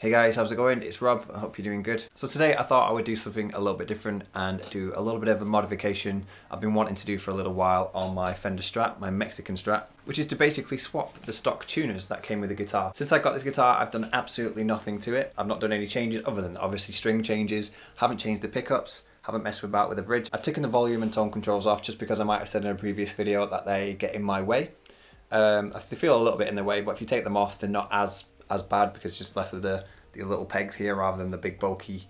Hey guys, how's it going? It's Rob, I hope you're doing good. So today I thought I would do something a little bit different and do a little bit of a modification I've been wanting to do for a little while on my Fender Strat, my Mexican Strat, which is to basically swap the stock tuners that came with the guitar. Since I got this guitar, I've done absolutely nothing to it. I've not done any changes other than obviously string changes, haven't changed the pickups, haven't messed about with the bridge. I've taken the volume and tone controls off just because I might have said in a previous video that they get in my way. Um, they feel a little bit in the way, but if you take them off, they're not as as bad because just left with the these little pegs here rather than the big bulky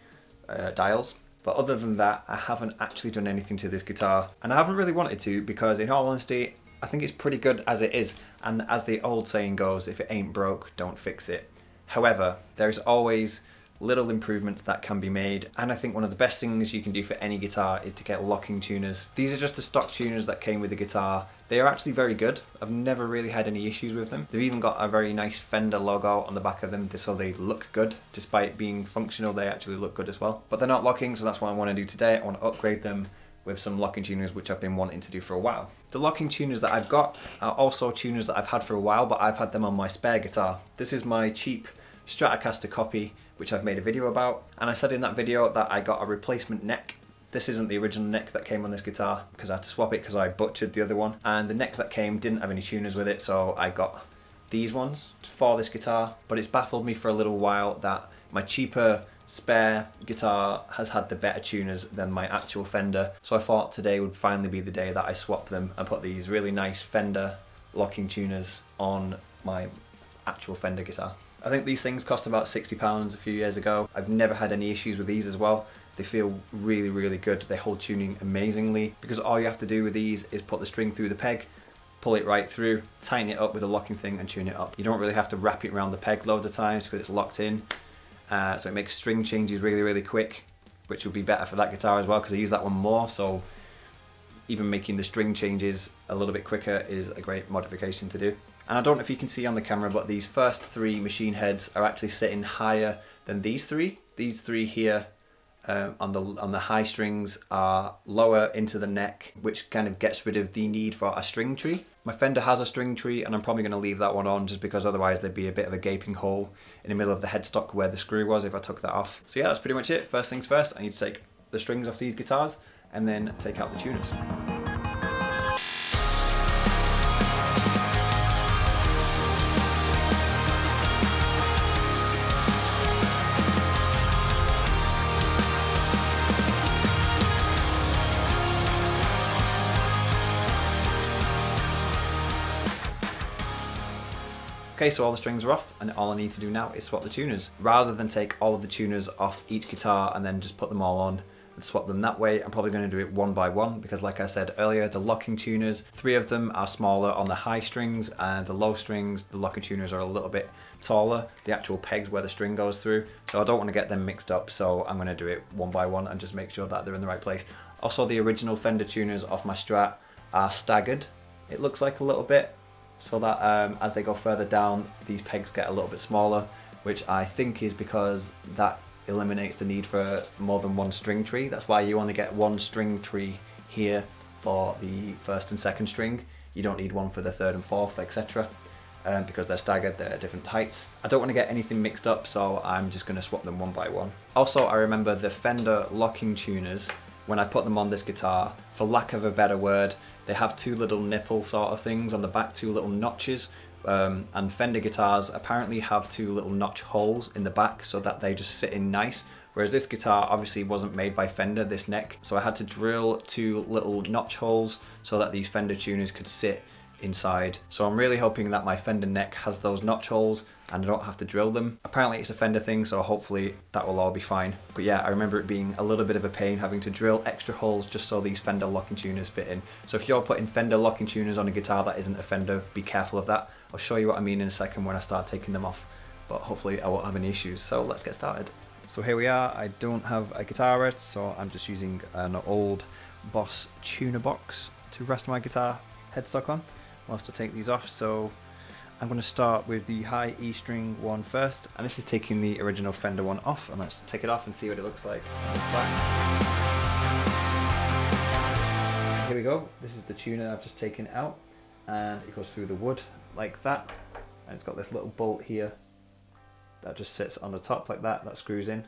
uh, dials. But other than that, I haven't actually done anything to this guitar. And I haven't really wanted to because in all honesty, I think it's pretty good as it is. And as the old saying goes, if it ain't broke, don't fix it. However, there's always little improvements that can be made and I think one of the best things you can do for any guitar is to get locking tuners. These are just the stock tuners that came with the guitar. They are actually very good. I've never really had any issues with them. They've even got a very nice Fender logo on the back of them so they look good. Despite being functional they actually look good as well. But they're not locking so that's what I want to do today. I want to upgrade them with some locking tuners which I've been wanting to do for a while. The locking tuners that I've got are also tuners that I've had for a while but I've had them on my spare guitar. This is my cheap Stratocaster copy, which I've made a video about. And I said in that video that I got a replacement neck. This isn't the original neck that came on this guitar because I had to swap it because I butchered the other one. And the neck that came didn't have any tuners with it, so I got these ones for this guitar. But it's baffled me for a little while that my cheaper spare guitar has had the better tuners than my actual Fender. So I thought today would finally be the day that I swap them and put these really nice Fender locking tuners on my actual Fender guitar. I think these things cost about £60 a few years ago. I've never had any issues with these as well. They feel really, really good. They hold tuning amazingly because all you have to do with these is put the string through the peg, pull it right through, tighten it up with a locking thing and tune it up. You don't really have to wrap it around the peg loads of times because it's locked in. Uh, so it makes string changes really, really quick, which will be better for that guitar as well because I use that one more. So even making the string changes a little bit quicker is a great modification to do. And I don't know if you can see on the camera, but these first three machine heads are actually sitting higher than these three. These three here uh, on the on the high strings are lower into the neck, which kind of gets rid of the need for a string tree. My Fender has a string tree and I'm probably going to leave that one on just because otherwise there'd be a bit of a gaping hole in the middle of the headstock where the screw was if I took that off. So yeah, that's pretty much it. First things first, I need to take the strings off these guitars and then take out the tuners. Okay, so all the strings are off and all I need to do now is swap the tuners. Rather than take all of the tuners off each guitar and then just put them all on and swap them that way, I'm probably going to do it one by one because like I said earlier, the locking tuners, three of them are smaller on the high strings and the low strings, the locking tuners are a little bit taller, the actual pegs where the string goes through. So I don't want to get them mixed up, so I'm going to do it one by one and just make sure that they're in the right place. Also, the original Fender tuners off my Strat are staggered. It looks like a little bit, so that um, as they go further down these pegs get a little bit smaller which I think is because that eliminates the need for more than one string tree that's why you only get one string tree here for the first and second string you don't need one for the third and fourth etc um, because they're staggered, they're at different heights. I don't want to get anything mixed up so I'm just going to swap them one by one. Also I remember the Fender locking tuners when I put them on this guitar, for lack of a better word, they have two little nipple sort of things on the back, two little notches. Um, and Fender guitars apparently have two little notch holes in the back so that they just sit in nice. Whereas this guitar obviously wasn't made by Fender, this neck. So I had to drill two little notch holes so that these Fender tuners could sit inside. So I'm really hoping that my Fender neck has those notch holes and I don't have to drill them. Apparently it's a Fender thing, so hopefully that will all be fine. But yeah, I remember it being a little bit of a pain having to drill extra holes just so these Fender locking tuners fit in. So if you're putting Fender locking tuners on a guitar that isn't a Fender, be careful of that. I'll show you what I mean in a second when I start taking them off, but hopefully I won't have any issues. So let's get started. So here we are, I don't have a guitar rest, so I'm just using an old Boss tuner box to rest my guitar headstock on whilst I take these off. So I'm going to start with the high E string one first, and this is taking the original Fender one off, and let's take it off and see what it looks like. Here we go, this is the tuner I've just taken out, and it goes through the wood like that, and it's got this little bolt here that just sits on the top like that, that screws in,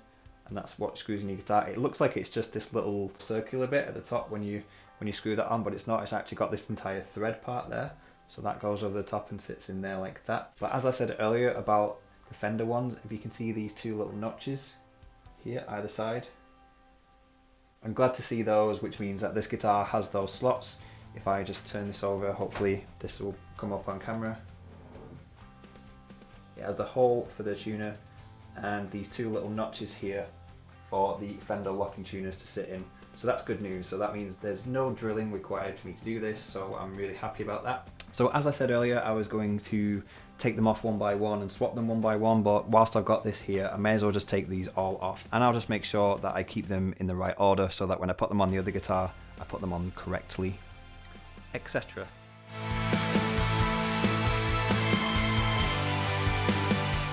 and that's what screws in your guitar. It looks like it's just this little circular bit at the top when you when you screw that on, but it's not. It's actually got this entire thread part there. So that goes over the top and sits in there like that. But as I said earlier about the Fender ones, if you can see these two little notches here either side, I'm glad to see those, which means that this guitar has those slots. If I just turn this over, hopefully this will come up on camera. It has the hole for the tuner and these two little notches here for the Fender locking tuners to sit in. So that's good news. So that means there's no drilling required for me to do this. So I'm really happy about that. So as I said earlier, I was going to take them off one by one and swap them one by one, but whilst I've got this here, I may as well just take these all off. And I'll just make sure that I keep them in the right order so that when I put them on the other guitar, I put them on correctly, etc.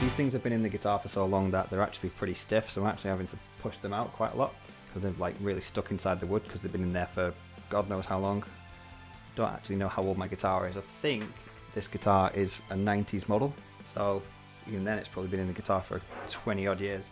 These things have been in the guitar for so long that they're actually pretty stiff, so I'm actually having to push them out quite a lot because they've like really stuck inside the wood because they've been in there for God knows how long don't actually know how old my guitar is. I think this guitar is a 90s model, so even then it's probably been in the guitar for 20 odd years.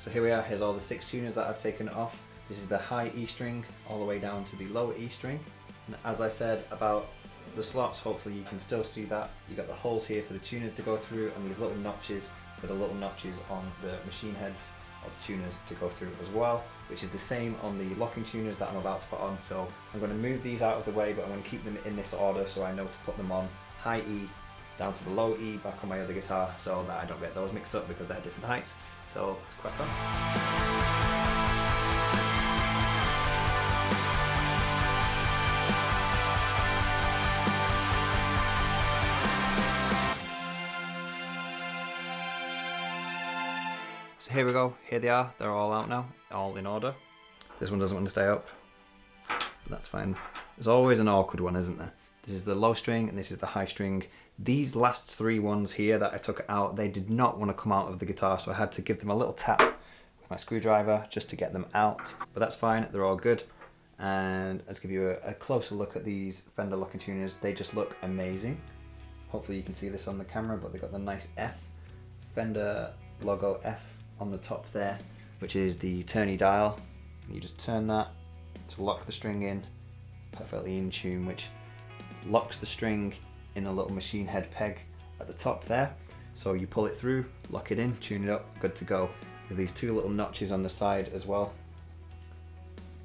So here we are, here's all the six tuners that I've taken off. This is the high E string all the way down to the low E string. And as I said about the slots, hopefully you can still see that. You've got the holes here for the tuners to go through and these little notches for the little notches on the machine heads of tuners to go through as well, which is the same on the locking tuners that I'm about to put on. So I'm going to move these out of the way, but I'm going to keep them in this order so I know to put them on high E down to the low E back on my other guitar so that I don't get those mixed up because they're different heights. So it's quite fun. So here we go, here they are, they're all out now, all in order. This one doesn't want to stay up, that's fine. There's always an awkward one, isn't there? This is the low string and this is the high string. These last three ones here that I took out, they did not want to come out of the guitar, so I had to give them a little tap with my screwdriver just to get them out. But that's fine, they're all good. And let's give you a, a closer look at these Fender locking tuners. They just look amazing. Hopefully you can see this on the camera, but they've got the nice F, Fender logo F on the top there, which is the turny dial. You just turn that to lock the string in, perfectly in tune, which locks the string in a little machine head peg at the top there. So you pull it through, lock it in, tune it up, good to go. With these two little notches on the side as well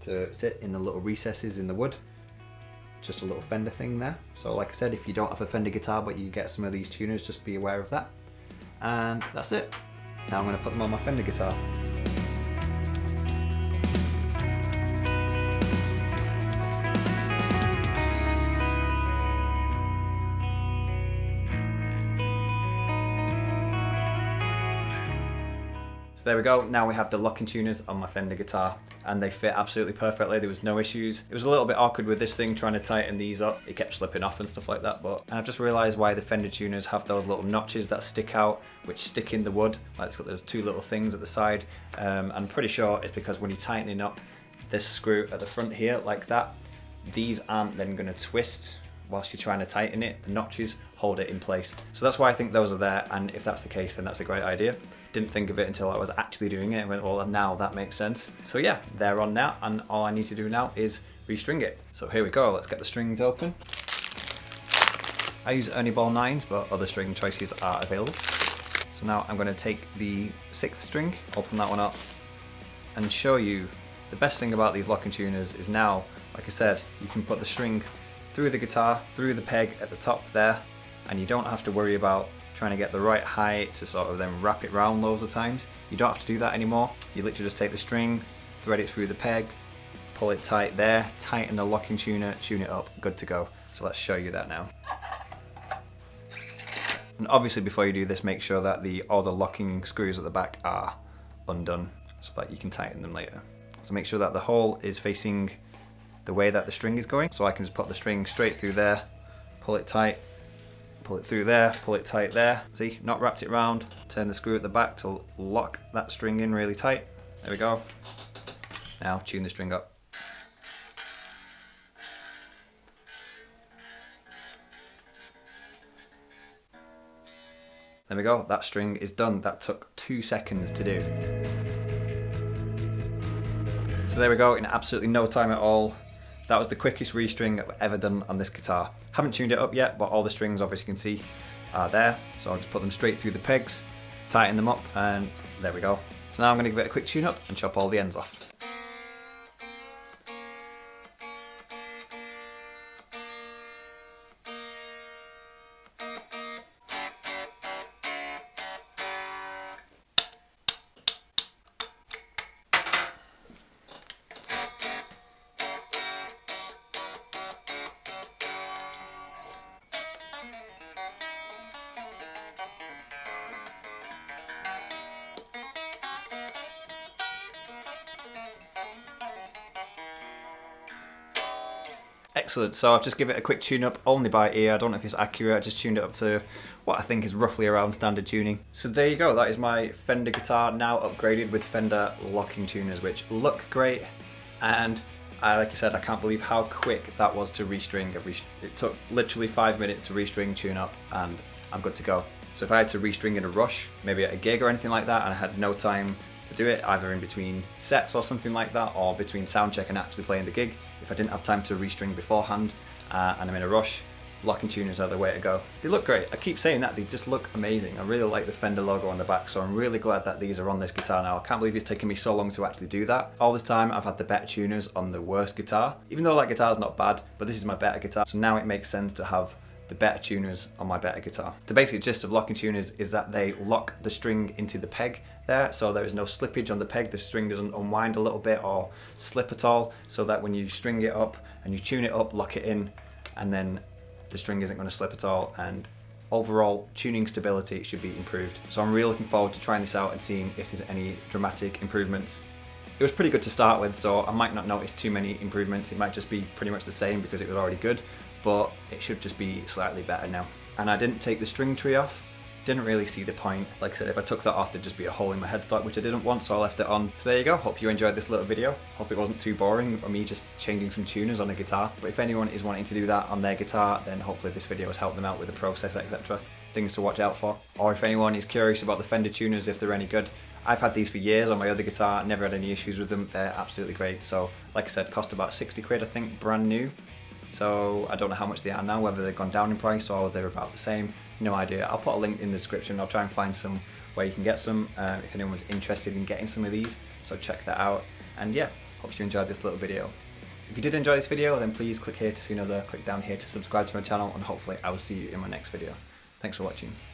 to sit in the little recesses in the wood. Just a little Fender thing there. So like I said, if you don't have a Fender guitar but you get some of these tuners, just be aware of that. And that's it. Now I'm going to put them on my Fender guitar. So there we go, now we have the locking tuners on my Fender guitar and they fit absolutely perfectly, there was no issues. It was a little bit awkward with this thing trying to tighten these up, it kept slipping off and stuff like that but and I've just realised why the Fender tuners have those little notches that stick out which stick in the wood, like it's got those two little things at the side. Um, I'm pretty sure it's because when you're tightening up this screw at the front here like that, these aren't then going to twist whilst you're trying to tighten it, the notches hold it in place. So that's why I think those are there and if that's the case then that's a great idea. Didn't think of it until I was actually doing it and went, well now that makes sense. So yeah, they're on now and all I need to do now is restring it. So here we go, let's get the strings open. I use Ernie Ball 9s but other string choices are available. So now I'm going to take the sixth string, open that one up and show you the best thing about these locking tuners is now, like I said, you can put the string through the guitar, through the peg at the top there, and you don't have to worry about trying to get the right height to sort of then wrap it round loads of times. You don't have to do that anymore. You literally just take the string, thread it through the peg, pull it tight there, tighten the locking tuner, tune it up, good to go. So let's show you that now. And obviously before you do this, make sure that the all the locking screws at the back are undone so that you can tighten them later. So make sure that the hole is facing the way that the string is going. So I can just put the string straight through there, pull it tight, pull it through there, pull it tight there. See, not wrapped it round. Turn the screw at the back to lock that string in really tight. There we go. Now tune the string up. There we go, that string is done. That took two seconds to do. So there we go, in absolutely no time at all, that was the quickest restring I've ever done on this guitar. Haven't tuned it up yet, but all the strings, obviously you can see, are there. So I'll just put them straight through the pegs, tighten them up, and there we go. So now I'm gonna give it a quick tune up and chop all the ends off. Excellent, so I've just given it a quick tune up only by ear, I don't know if it's accurate, I just tuned it up to what I think is roughly around standard tuning. So there you go, that is my Fender guitar now upgraded with Fender locking tuners which look great and I, like I said, I can't believe how quick that was to restring. It took literally five minutes to restring, tune up and I'm good to go. So if I had to restring in a rush, maybe at a gig or anything like that and I had no time to do it, either in between sets or something like that, or between sound check and actually playing the gig. If I didn't have time to restring beforehand uh, and I'm in a rush, locking tuners are the way to go. They look great. I keep saying that, they just look amazing. I really like the Fender logo on the back, so I'm really glad that these are on this guitar now. I can't believe it's taken me so long to actually do that. All this time, I've had the better tuners on the worst guitar, even though that guitar's not bad, but this is my better guitar, so now it makes sense to have the better tuners on my better guitar. The basic gist of locking tuners is that they lock the string into the peg there, so there is no slippage on the peg, the string doesn't unwind a little bit or slip at all, so that when you string it up and you tune it up, lock it in, and then the string isn't going to slip at all, and overall tuning stability should be improved. So I'm really looking forward to trying this out and seeing if there's any dramatic improvements. It was pretty good to start with, so I might not notice too many improvements. It might just be pretty much the same because it was already good, but it should just be slightly better now. And I didn't take the string tree off, didn't really see the point. Like I said, if I took that off, there'd just be a hole in my headstock, which I didn't want, so I left it on. So there you go. Hope you enjoyed this little video. Hope it wasn't too boring me just changing some tuners on a guitar. But if anyone is wanting to do that on their guitar, then hopefully this video has helped them out with the process, etc. Things to watch out for. Or if anyone is curious about the Fender tuners, if they're any good, I've had these for years on my other guitar, never had any issues with them. They're absolutely great. So like I said, cost about 60 quid, I think, brand new. So I don't know how much they are now, whether they've gone down in price or they're about the same. No idea. I'll put a link in the description. I'll try and find some where you can get some uh, if anyone's interested in getting some of these. So check that out. And yeah, hope you enjoyed this little video. If you did enjoy this video, then please click here to see another, click down here to subscribe to my channel, and hopefully I will see you in my next video. Thanks for watching.